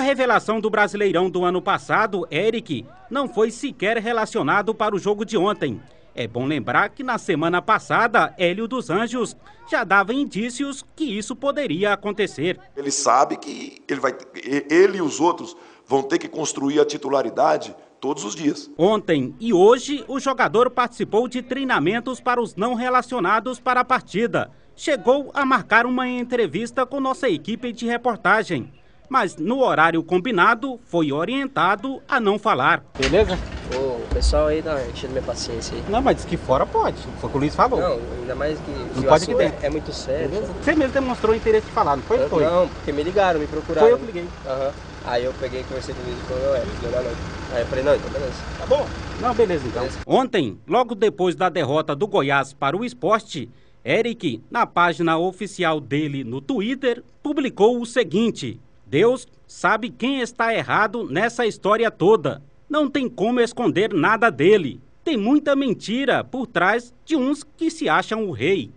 A revelação do Brasileirão do ano passado, Eric, não foi sequer relacionado para o jogo de ontem. É bom lembrar que na semana passada, Hélio dos Anjos já dava indícios que isso poderia acontecer. Ele sabe que ele, vai, ele e os outros vão ter que construir a titularidade todos os dias. Ontem e hoje, o jogador participou de treinamentos para os não relacionados para a partida. Chegou a marcar uma entrevista com nossa equipe de reportagem, mas no horário combinado foi orientado a não falar. Beleza? o pessoal aí tá enchendo minha paciência aí. Não, mas diz que fora pode. Foi o que o Luiz falou. Não, ainda mais que, que Não o pode aqui assunto dentro. é, é muito sério. Beleza? Você mesmo demonstrou interesse de falar, não foi? Eu- foi. Não, porque me ligaram, me procuraram. Foi eu que liguei. Aham. Aí eu peguei, conversei com o Luiz e falou, não, é, na noite. Aí eu falei, não, então beleza. Tá bom? Não, beleza então. Beleza. Ontem, logo depois da derrota do Goiás para o esporte, Eric, na página oficial dele no Twitter, publicou o seguinte: Deus sabe quem está errado nessa história toda. Não tem como esconder nada dele. Tem muita mentira por trás de uns que se acham o rei.